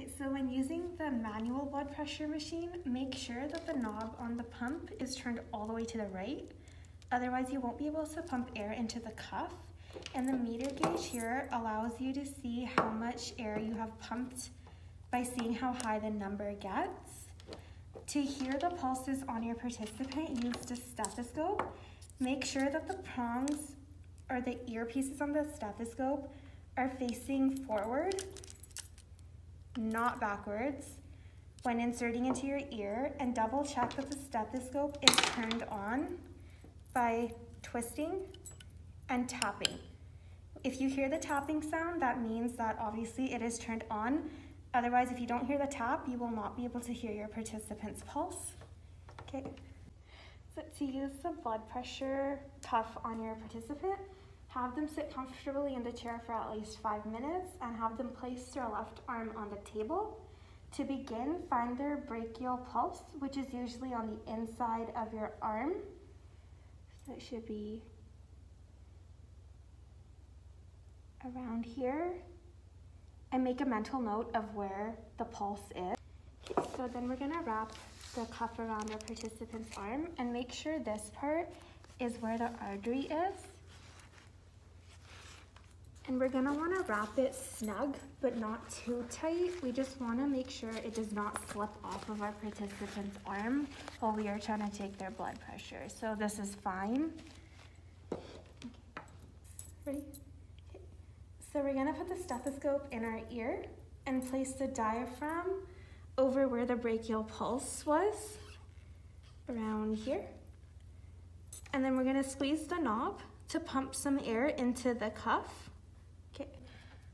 Okay, so when using the manual blood pressure machine, make sure that the knob on the pump is turned all the way to the right. Otherwise, you won't be able to pump air into the cuff. And the meter gauge here allows you to see how much air you have pumped by seeing how high the number gets. To hear the pulses on your participant, use the stethoscope. Make sure that the prongs or the earpieces on the stethoscope are facing forward not backwards, when inserting into your ear and double check that the stethoscope is turned on by twisting and tapping. If you hear the tapping sound, that means that obviously it is turned on. Otherwise, if you don't hear the tap, you will not be able to hear your participant's pulse. Okay. So to use the blood pressure cuff on your participant, have them sit comfortably in the chair for at least five minutes and have them place their left arm on the table. To begin, find their brachial pulse, which is usually on the inside of your arm. So it should be around here. And make a mental note of where the pulse is. So then we're gonna wrap the cuff around our participant's arm and make sure this part is where the artery is. And we're gonna wanna wrap it snug, but not too tight. We just wanna make sure it does not slip off of our participant's arm while we are trying to take their blood pressure. So this is fine. Ready? So we're gonna put the stethoscope in our ear and place the diaphragm over where the brachial pulse was, around here. And then we're gonna squeeze the knob to pump some air into the cuff. Okay,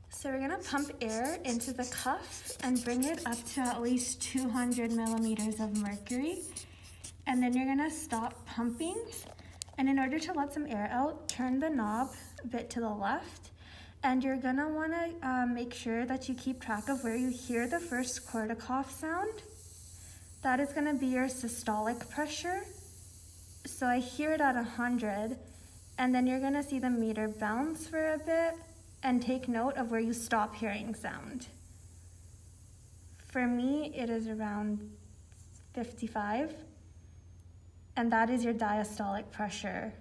so we're gonna pump air into the cuff and bring it up to at least 200 millimeters of mercury. And then you're gonna stop pumping. And in order to let some air out, turn the knob a bit to the left. And you're gonna wanna uh, make sure that you keep track of where you hear the first Korotkoff sound. That is gonna be your systolic pressure. So I hear it at 100, and then you're gonna see the meter bounce for a bit, and take note of where you stop hearing sound. For me, it is around 55, and that is your diastolic pressure